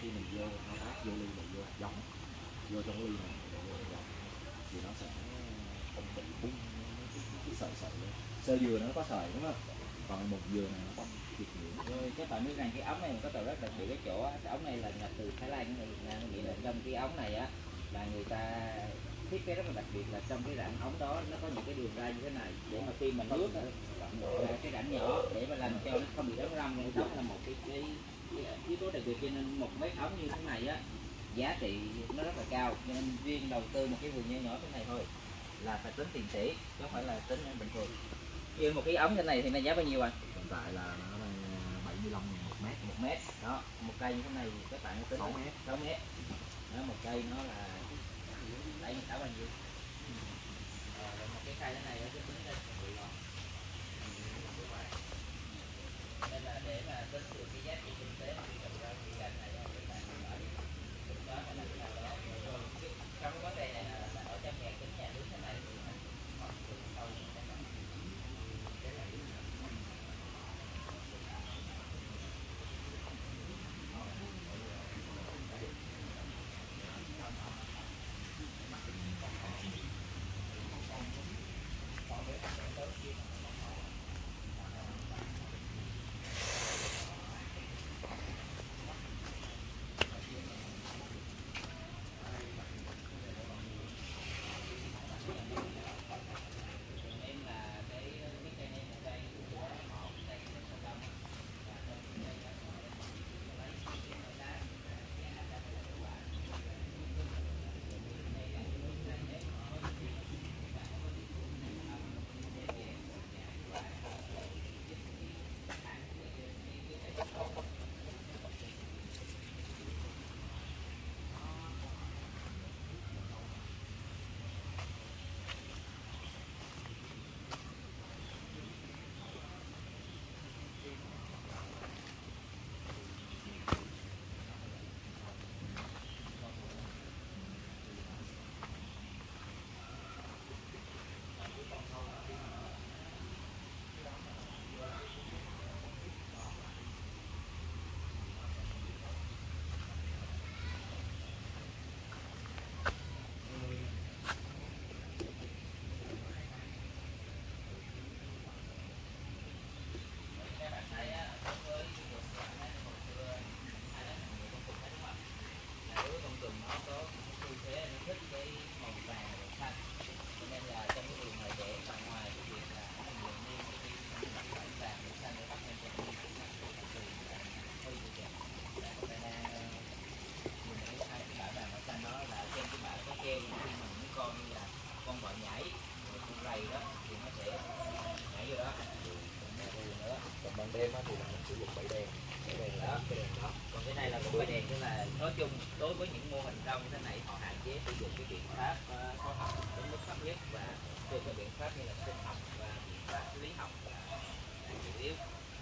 khi mình vô nó tác vô ly mình vô hạt giống. Vô trong ly này mình vô hạt giống. Thì nó sẽ không bị bung cái sợi sợi lên. Sơ dừa nó có sợi đúng không? Còn một dừa này nó không kịp nhiễm rồi các bạn biết rằng cái ống này có tàu rất đặc biệt cái chỗ cái ống này là nhập từ Thái Lan người Việt Nam nghĩa là trong cái ống này á là người ta thiết kế rất là đặc biệt là trong cái rãnh ống đó nó có những cái đường ra như thế này để mà khi mà nước cái rãnh nhỏ để mà làm cho nó không bị đóng răm nên đó là một cái, cái yếu tố đặc biệt cho nên một mét ống như thế này á giá trị nó rất là cao. Cho nên riêng đầu tư một cái vườn nho nhỏ thế này thôi là phải tính tiền tỷ chứ không phải là tính bình thường. Như một cái ống như thế này thì nó giá bao nhiêu anh hiện tại là nó đang 75 ngàn một mét. Một mét đó một cây như thế này thì các bạn tính 6 mét. 6 mét. Đó một cây nó là mươi sáu bao nhiêu? Ờ, rồi một cái cây thế này nó tính đến và từ các biện pháp như là sinh học và biện pháp lý học là chủ yếu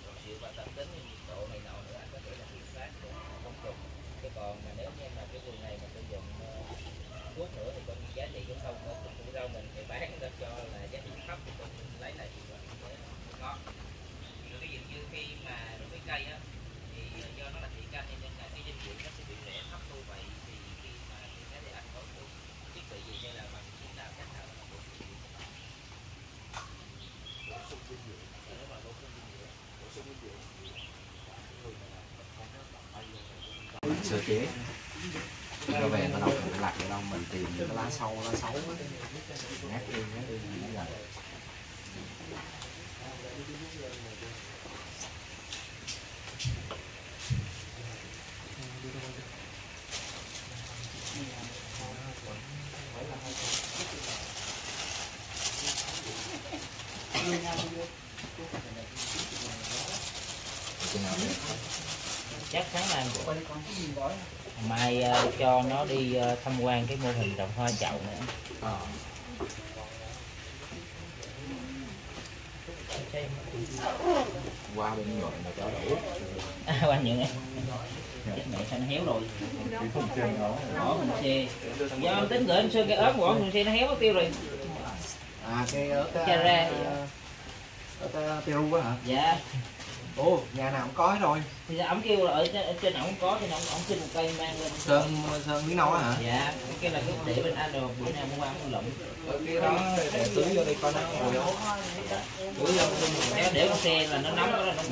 rồi dựa vào tập tính như nhiệt độ này nọ nữa anh có thể là biện pháp để không trùng chứ còn mà nếu như mà cái vườn này mà sử dụng ờ, thuốc nữa thì có như giá trị cũng không nữa cũng rau mình thì bán ra cho là giá trị thấp thì coi lấy lại thì có ngon rồi ví dụ như khi mà đối với cây á thì ờ, do nó là thủy canh nên là cái dinh dưỡng nó sẽ bị rẻ hấp thu vậy thì khi mà cái để ảnh hưởng của thiết bị gì hay là bằng chứng nào cách nào là bổ sung bổ sung dinh dưỡng nếu mà bổ sung dinh dưỡng bổ sung dinh dưỡng thì người mà làm không có tập tay vô sơ chế nó về nó đâu phải lạc ở đâu, mình tìm những cái lá sâu, lá xấu á ngắt đi ngắt đi như vậy Thank you. Sáng nay mai ờ, cho nó đi ờ, tham quan cái mô hình trồng hoa chậu nữa. Ờ. Qua bên nhuận là cho đủ. À, quan nhận em. Chết mẹ sao nó héo rồi. Bỏ mình xe do em tính gửi em sơn cái ớt bỏ mình xe nó héo mất tiêu rồi. À cái ớt ra. ớt Peru á hả? Dạ ồ nhà nào cũng có hết rồi. Thì ổng kêu là ở trên, ổng có thì ổng ổng xin một cây mang lên. Sơn sơn miếng nấu á hả? Dạ cái kia là cái để bên anh rồi bữa nào mua ăn mua lụm. Ở kia đó để tưới vô đi coi nó ngồi không? Bữa giờ để, để con xe là nó nóng đó là nó